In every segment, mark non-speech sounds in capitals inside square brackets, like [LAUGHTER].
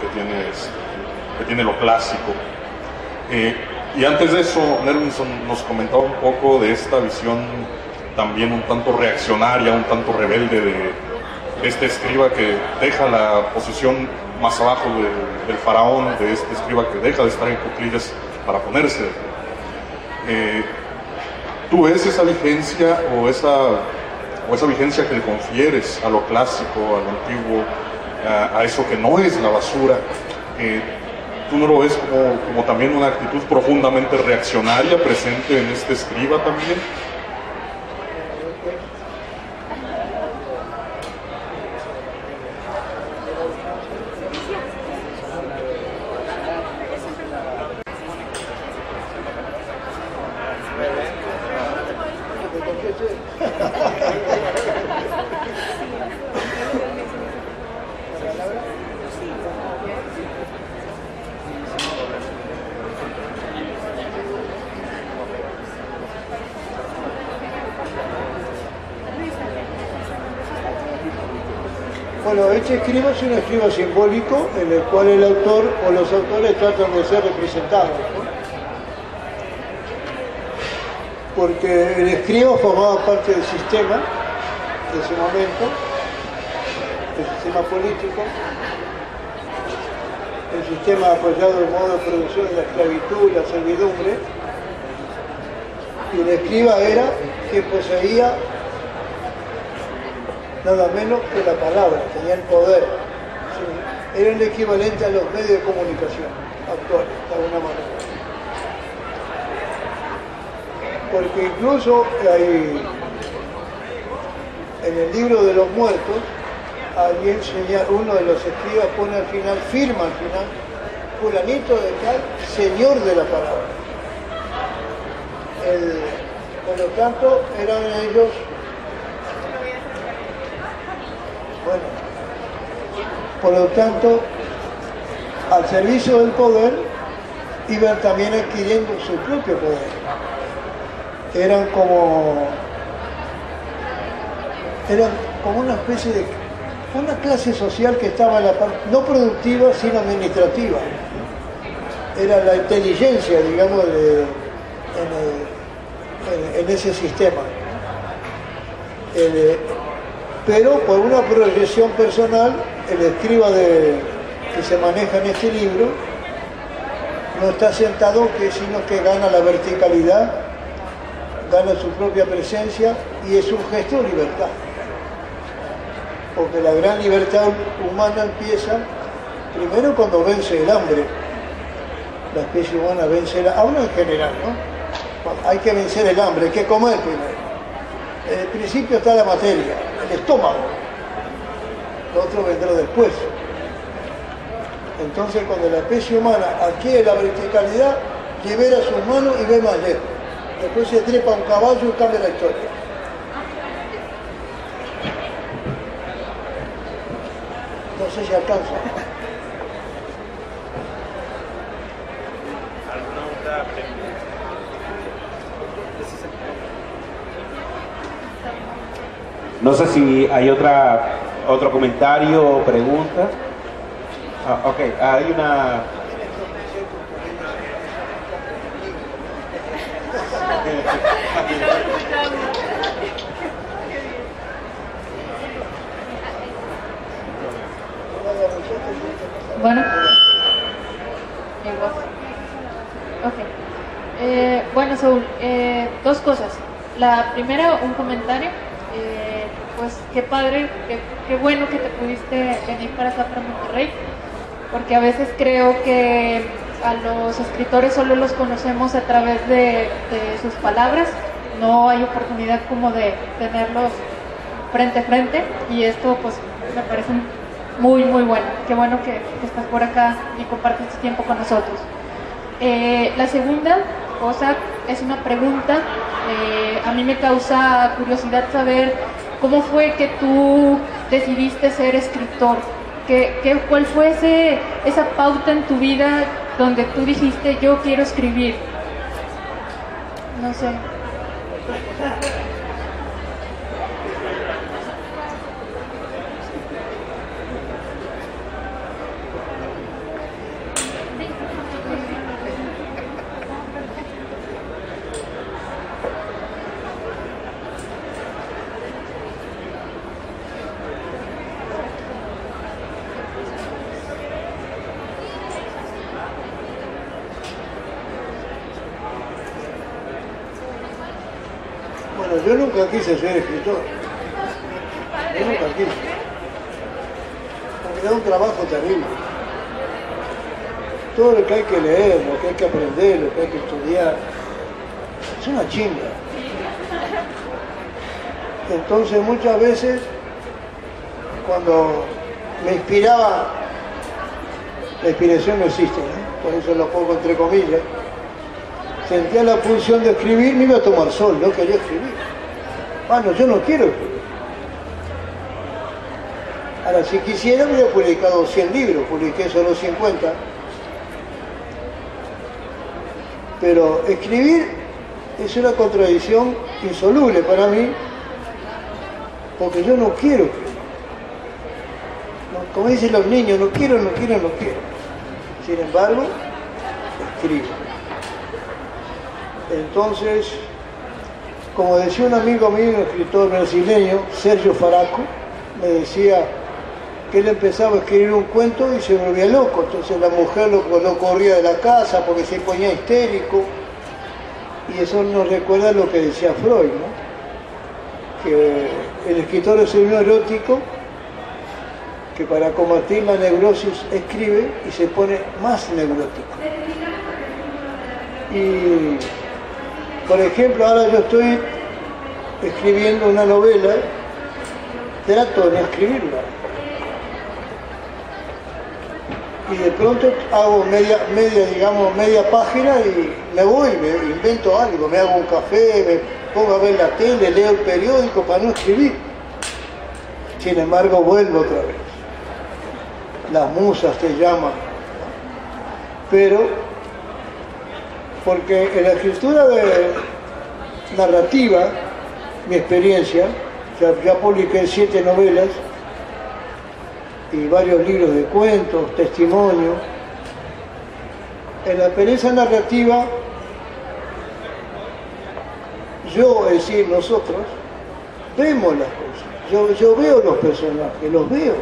que, tiene, que tiene lo clásico. Eh, y antes de eso, Nervinson nos comentaba un poco de esta visión también un tanto reaccionaria, un tanto rebelde de este escriba que deja la posición más abajo del faraón, de este escriba que deja de estar en cuclillas para ponerse. Eh, ¿Tú ves esa vigencia o esa, o esa vigencia que le confieres a lo clásico, a lo antiguo, a, eso que no es la basura? ¿Tú no lo ves como, como también una actitud profundamente reaccionaria presente en este escriba también? Escribo es un escribo simbólico en el cual el autor o los autores tratan de ser representados. Porque el escribo formaba parte del sistema de ese momento, el sistema político, el sistema apoyado el modo de producción de la esclavitud y la servidumbre, y el escriba era quien poseía nada menos que la palabra, tenía el poder. Era el equivalente a los medios de comunicación actuales, de alguna manera. Porque incluso hay, en el libro de los muertos, alguien señala, uno de los escribas pone al final, firma al final, fulanito de tal, señor de la palabra. por lo tanto, eran ellos Bueno, por lo tanto, al servicio del poder, iban también adquiriendo su propio poder. Eran como, eran como una especie de, una clase social que estaba en la parte, no productiva, sino administrativa. Era la inteligencia, digamos, en, ese sistema pero por una proyección personal, el escriba que se maneja en este libro no está sentado que, sino que gana la verticalidad, gana su propia presencia y es un gesto de libertad. Porque la gran libertad humana empieza primero cuando vence el hambre. La especie humana vence el hambre, en general, ¿no? Hay que vencer el hambre, hay que comer primero. En el principio está la materia, estómago. Lo otro vendrá después. Entonces cuando la especie humana adquiere la verticalidad, libera sus manos y ve más lejos. Después se trepa un caballo y cambia la historia. No sé si alcanza. No sé si hay otra, otro comentario o pregunta. Ah, ok, hay una... Bueno. Ok. Eh, bueno, Saúl, eh, dos cosas. La primera, un comentario. Pues qué padre, qué, bueno que te pudiste venir para acá, para Monterrey, porque a veces creo que a los escritores solo los conocemos a través de, sus palabras, no hay oportunidad como de tenerlos frente a frente y esto pues me parece muy muy bueno, qué bueno que, estás por acá y compartes tu tiempo con nosotros. Eh, la segunda cosa es una pregunta, eh, a mí me causa curiosidad saber ¿Cómo fue que tú decidiste ser escritor? ¿Qué, cuál fue ese, esa pauta en tu vida donde tú dijiste yo quiero escribir? No sé. Yo nunca quise ser escritor. Yo nunca quise. Porque da un trabajo terrible. Todo lo que hay que leer, lo que hay que aprender, lo que hay que estudiar, es una chinga. Entonces muchas veces, cuando me inspiraba, la inspiración no existe, ¿no? por eso lo pongo entre comillas, sentía la pulsión de escribir, me iba a tomar sol, no quería escribir. Bueno, yo no quiero. Ahora, si quisiera, hubiera publicado 100 libros, publiqué solo 50. Pero escribir es una contradicción insoluble para mí, porque yo no quiero escribir. Como dicen los niños, no quiero, no quiero, no quiero. Sin embargo, escribo. Entonces, como decía un amigo mío, un escritor brasileño, Sergio Faraco, me decía que él empezaba a escribir un cuento y se volvía loco. Entonces la mujer lo, lo corría de la casa porque se ponía histérico. Y eso nos recuerda lo que decía Freud, ¿no? que el escritor es un erótico que para combatir la neurosis escribe y se pone más neurótico. Y por ejemplo, ahora yo estoy escribiendo una novela, trato de escribirla. Y de pronto hago media, digamos, media página y me voy, me invento algo, me hago un café, me pongo a ver la tele, leo el periódico para no escribir. Sin embargo, vuelvo otra vez. Las musas te llaman. Pero porque en la escritura narrativa, mi experiencia, ya, publiqué siete novelas y varios libros de cuentos, testimonios. En la experiencia narrativa, yo, es decir, nosotros, vemos las cosas. Yo, yo veo los personajes, los veo.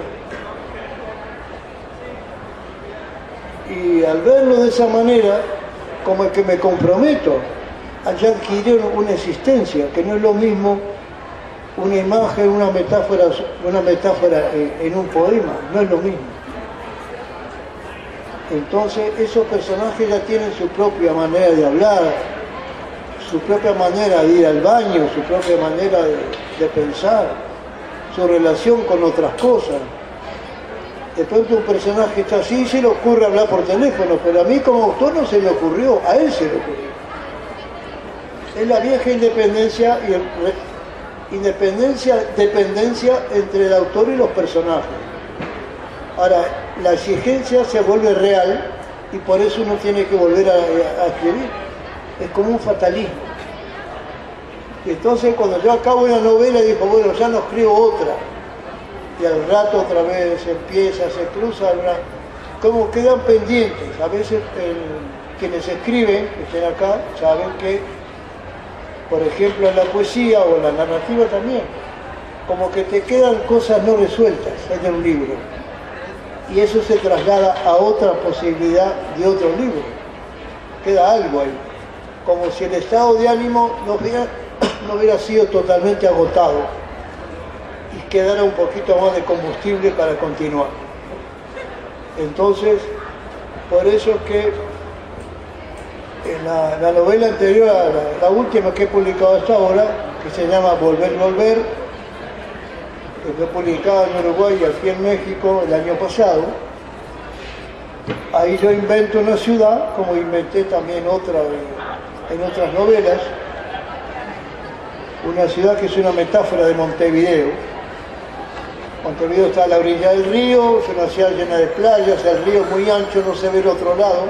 Y al verlo de esa manera, como el que me comprometo a ya adquirir una existencia, que no es lo mismo una imagen, una metáfora, una metáfora en un poema, no es lo mismo. Entonces esos personajes ya tienen su propia manera de hablar, su propia manera de ir al baño, su propia manera de pensar, su relación con otras cosas. De pronto un personaje está así y se le ocurre hablar por teléfono, pero a mí como autor no se me ocurrió, a él se le ocurrió. Es la vieja independencia y independencia, dependencia entre el autor y los personajes. Ahora, la exigencia se vuelve real y por eso uno tiene que volver a, a escribir. Es como un fatalismo. Y entonces cuando yo acabo una novela digo, bueno, ya no escribo otra. Y al rato otra vez empieza, se cruza, como quedan pendientes. A veces quienes escriben, que estén acá, saben que por ejemplo en la poesía o en la narrativa también, como que te quedan cosas no resueltas en un libro. Y eso se traslada a otra posibilidad de otro libro. Queda algo ahí. Como si el estado de ánimo no hubiera [COUGHS] sido totalmente agotado y quedara un poquito más de combustible para continuar. Entonces, por eso que en la, la, novela anterior, la, la, última que he publicado hasta ahora, que se llama Volver, Volver, que fue publicada en Uruguay y aquí en México el año pasado, ahí yo invento una ciudad, como inventé también otra en otras novelas, una ciudad que es una metáfora de Montevideo. Montevideo está a la orilla del río, es una ciudad llena de playas, el río es muy ancho, no se ve el otro lado